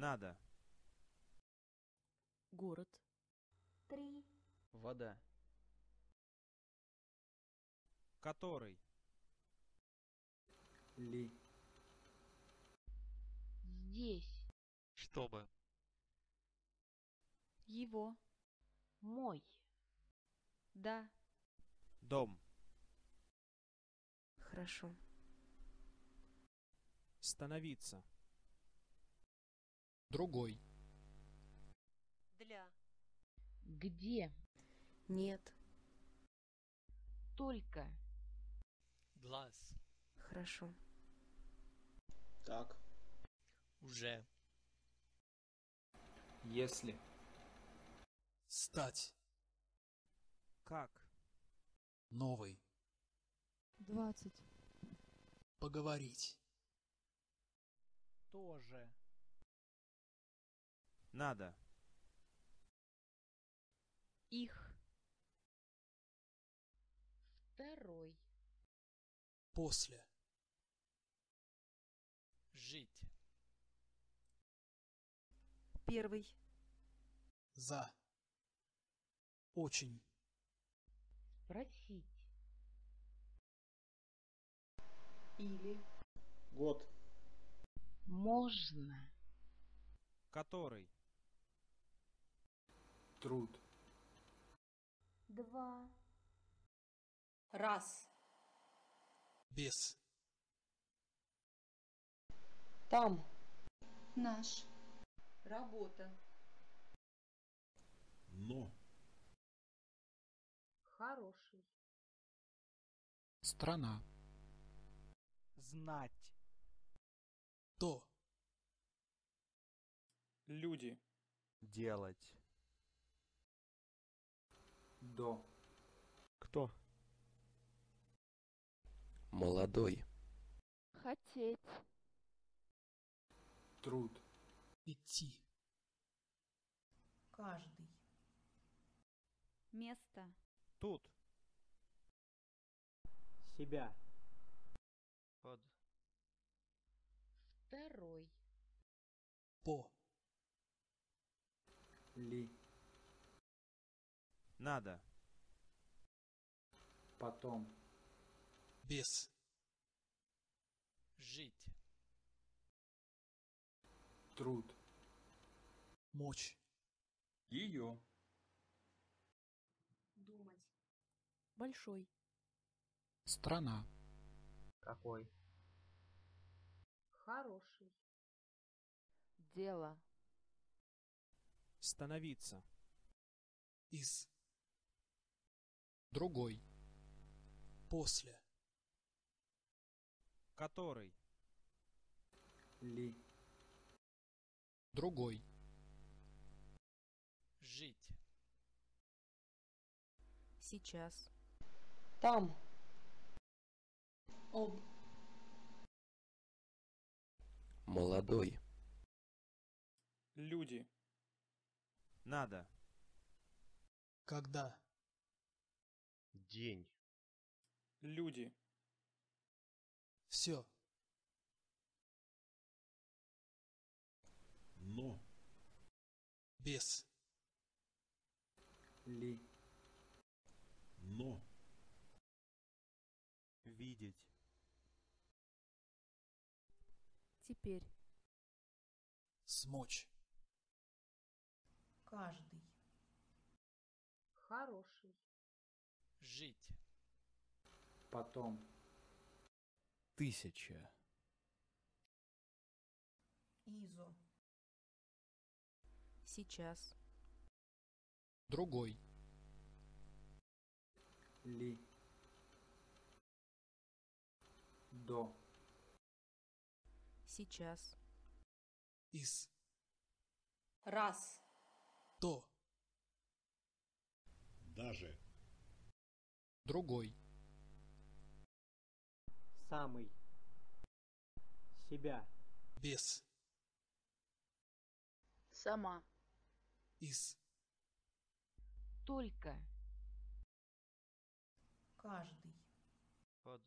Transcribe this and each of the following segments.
Надо. Город. Три. Вода. Который. Ли. Здесь. Чтобы. Его. Мой. Да. Дом. Хорошо. Становиться. Другой. Для. Где? Нет. Только. Глаз. Хорошо. Так. Уже. Если. Стать. Как. Новый. Двадцать. Поговорить. Тоже. Надо. Их. Второй. После. Жить. Первый. За. Очень. Просить. Или. Год. Можно. Который. Труд. Два. Раз. Без. Там. Наш. Работа. Но. Хороший. Страна. Знать. То. Люди. Делать. До. Кто? Молодой. Хотеть. Труд. Идти. Каждый. Место. Тут. Себя. Под. Второй. По. Ли. Надо. Потом. Без. Жить. Труд. Мочь. Ее. Думать. Большой. Страна. Какой? Хороший. Дело. Становиться. Из. Другой. После. Который. Ли. Другой. Жить. Сейчас. Там. Об. Молодой. Люди. Надо. Когда. День. Люди. Все. Но. Без. Ли. Но. Видеть. Теперь. Смочь. Каждый. Хороший. Жить. Потом. Тысяча. Изо. Сейчас. Другой. Ли. До. Сейчас. Из. Раз. То. Даже. Другой. Самый. Себя. Без. Сама. Из. Только. Каждый. Под.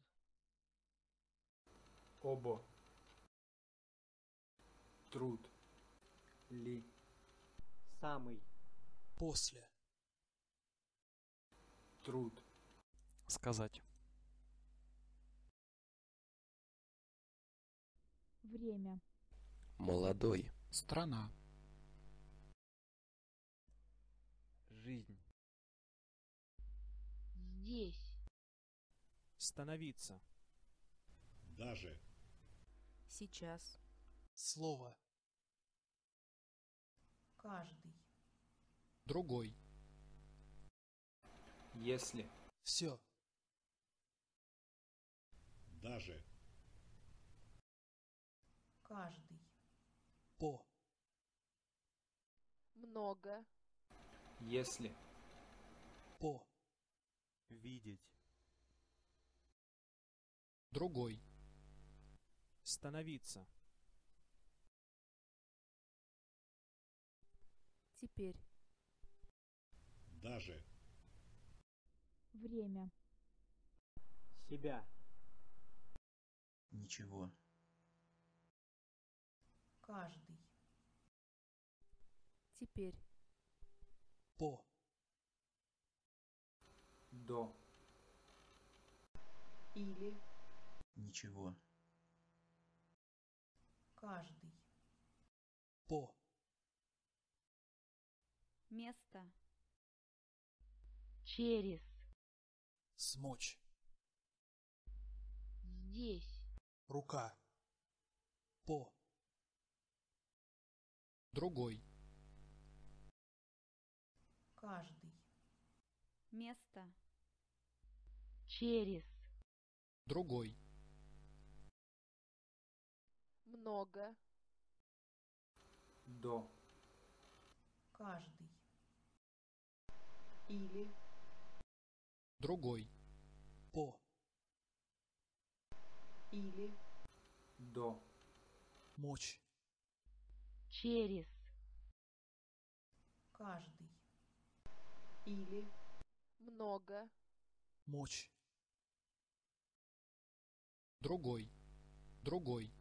Обо. Труд. Ли. Самый. После. Труд. Сказать. Время. Молодой. Страна. Жизнь. Здесь. Становиться. Даже. Сейчас. Слово. Каждый. Другой. Если. Все. Даже. Каждый. По. Много. Если. По. Видеть. Другой. Становиться. Теперь. Даже. Время. Себя. Ничего. Каждый. Теперь. По. До. Или. Ничего. Каждый. По. Место. Через. Смочь. Здесь. Рука. По. Другой. Каждый. Место. Через. Другой. Много. До. Каждый. Или. Другой. По. Или. До. Мочь. Через. Каждый. Или. Много. Мочь. Другой. Другой.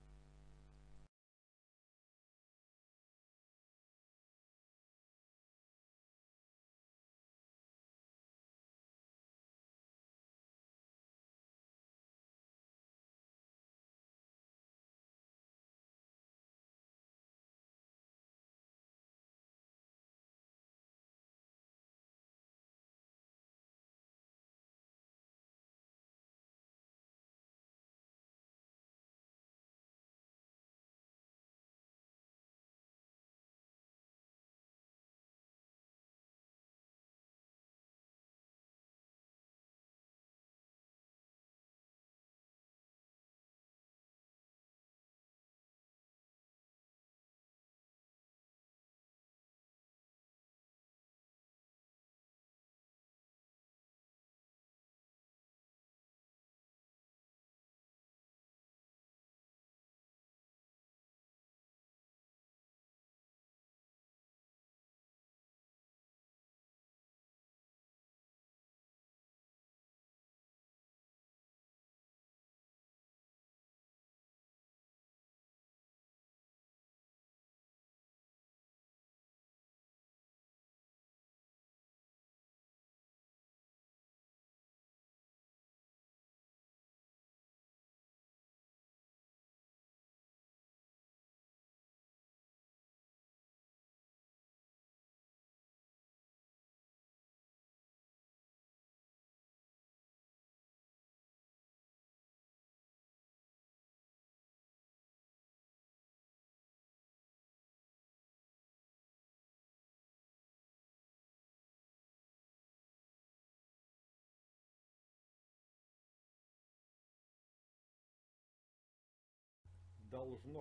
Должно.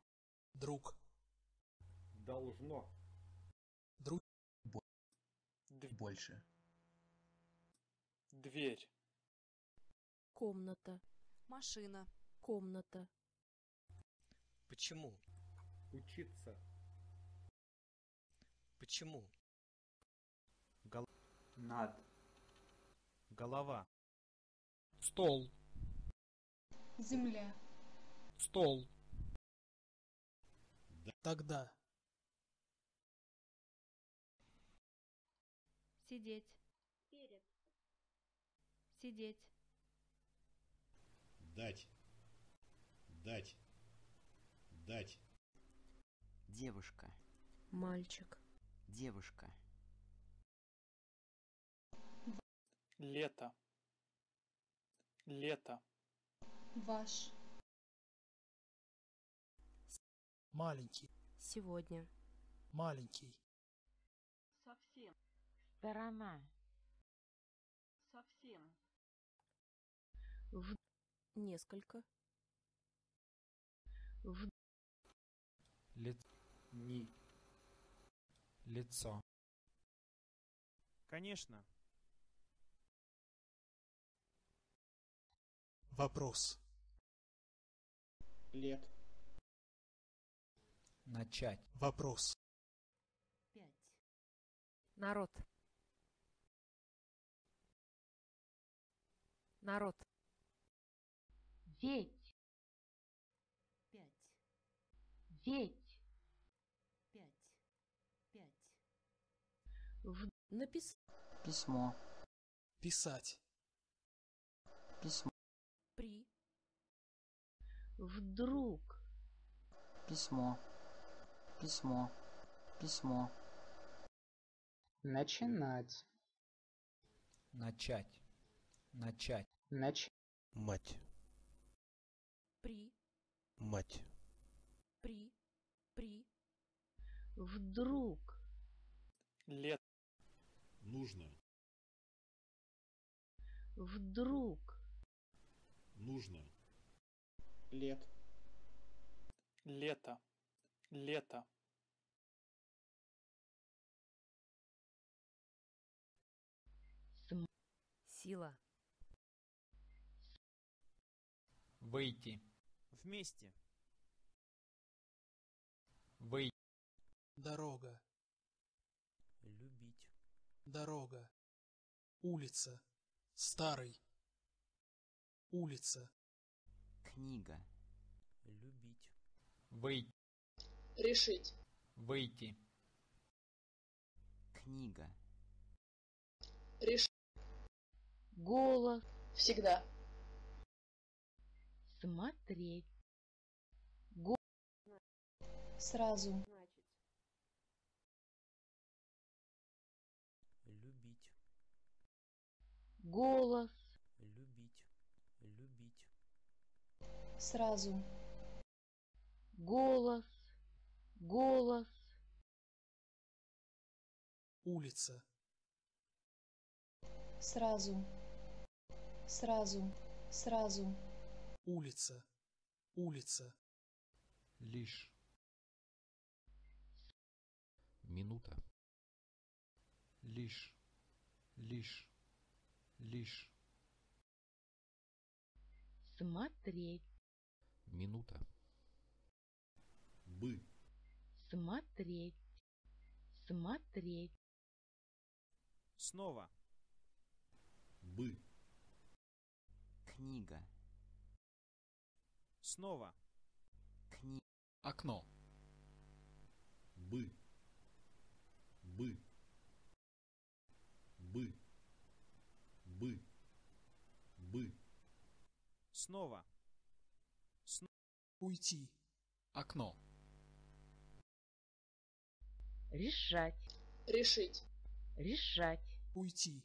Друг. Должно. Друг. Больше. Дверь. Комната. Машина. Комната. Почему? Учиться. Почему? Над. Голова. Стол. Земля. Стол. Тогда. Сидеть. Перед. Сидеть. Дать. Дать. Дать. Девушка. Мальчик. Девушка. Лето. Лето. Ваш. Маленький. Сегодня. Маленький. Совсем. Сторона. Совсем. Несколько. Лицо. Ни. Лицо. Конечно. Вопрос. Лет. Начать. Вопрос. Пять. Народ. Народ. Ведь. Пять. Ведь. Пять. Пять. В- Напис. Письмо. Писать. Письмо. При. Вдруг. Письмо. Письмо. Письмо. Начинать. Начать. Начать. Нач. Мать. При. Мать. При. При. Вдруг. Лет. Нужно. Вдруг. Нужно. Лет. Лето. Лето. Сила. Выйти. Вместе. Выйти. Дорога. Любить. Дорога. Улица. Старый. Улица. Книга. Любить. Выйти. Решить. Выйти. Книга. Решить. Голос. Всегда. Смотреть. Сразу. Значит. Любить. Голос. Любить. Любить. Сразу. Голос. Голос. Улица. Сразу. Сразу. Сразу. Улица. Улица. Лишь. Минута. Лишь. Лишь. Лишь. Смотреть. Минута. Бы. Смотреть. Смотреть. Снова. Бы. Книга. Снова. Кни... Окно. Бы. Бы. Бы. Бы. Бы. Снова. Уйти. Окно. Решать. Решить. Решать. Уйти.